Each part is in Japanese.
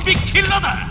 ンビキラだ。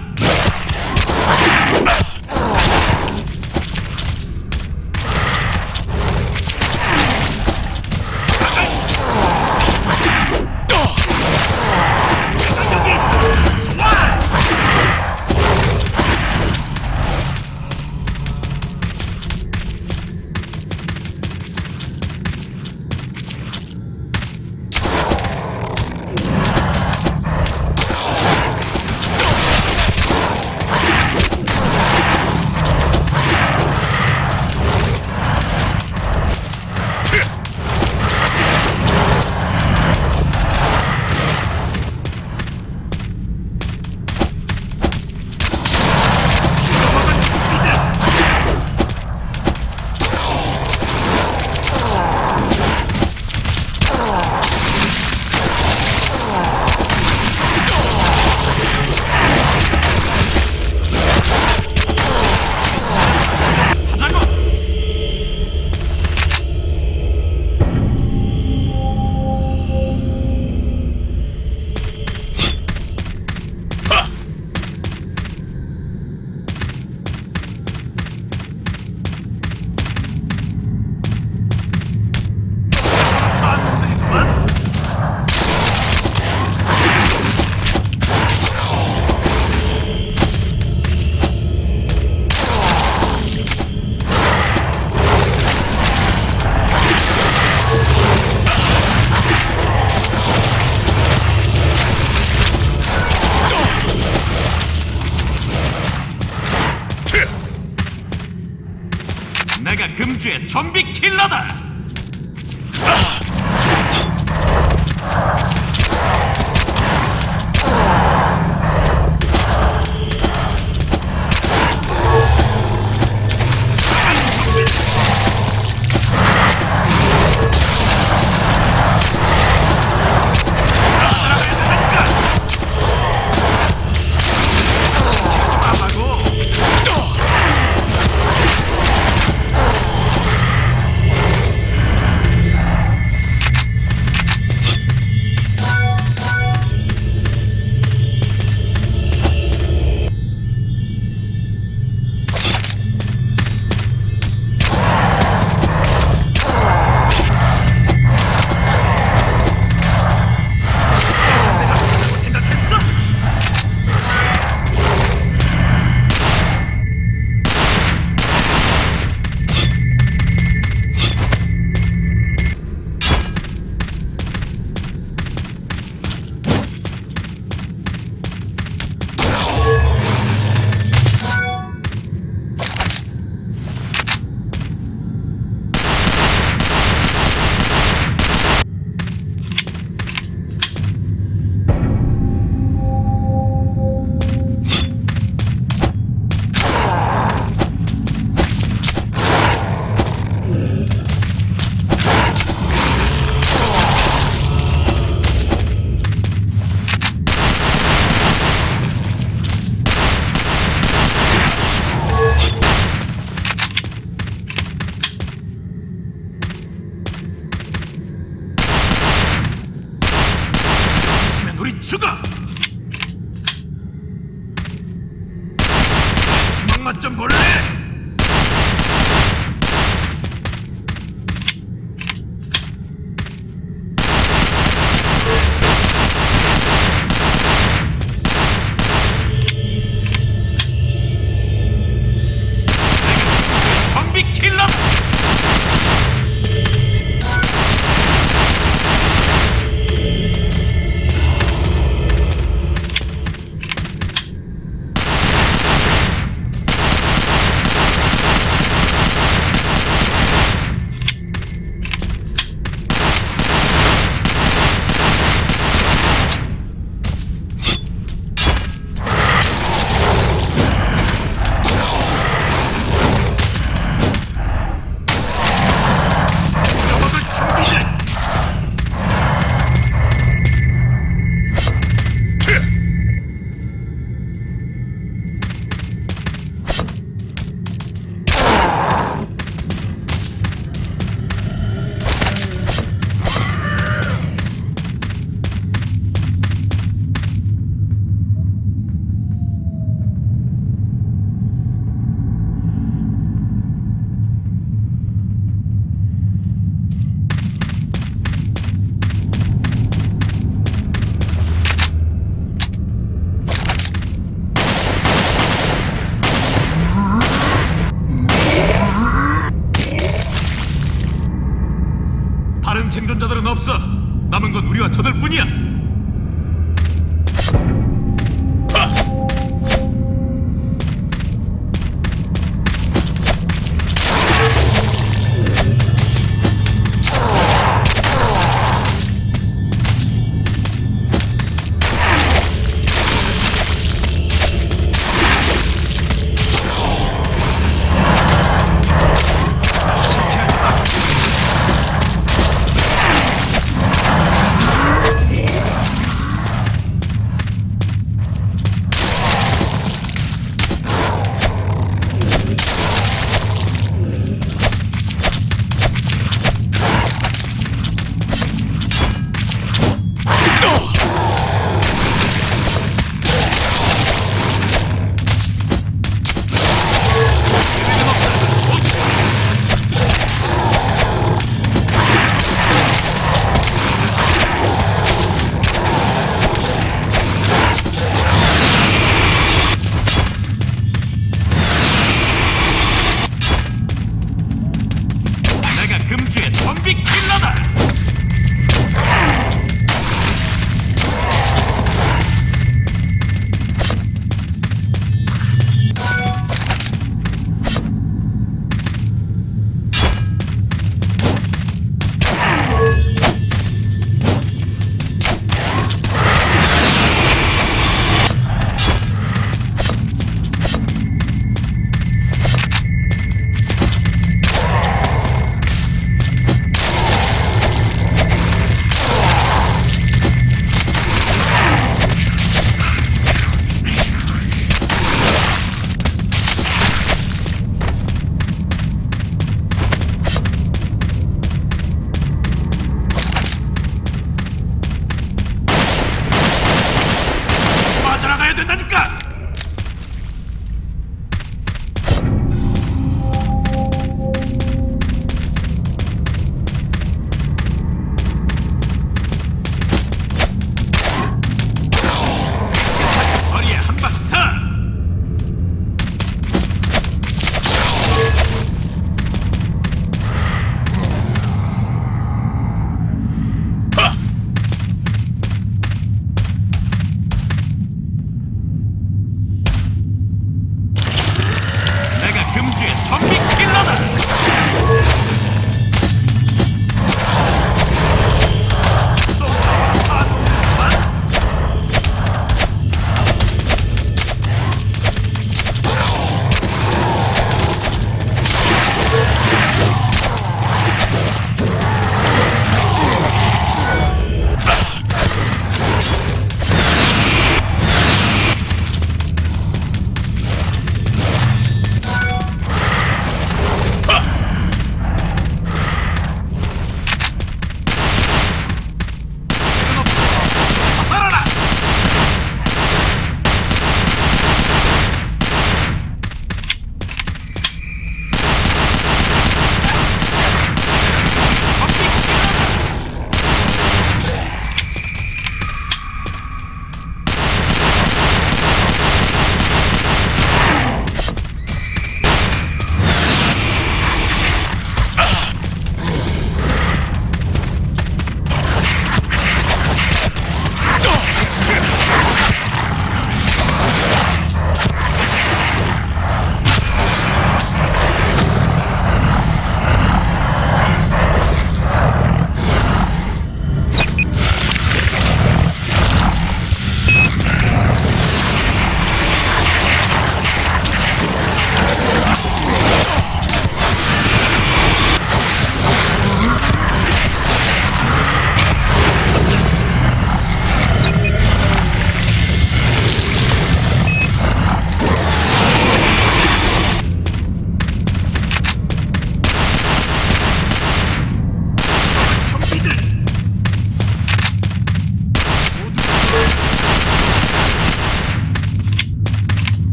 남은 건 우리와 저들뿐이야.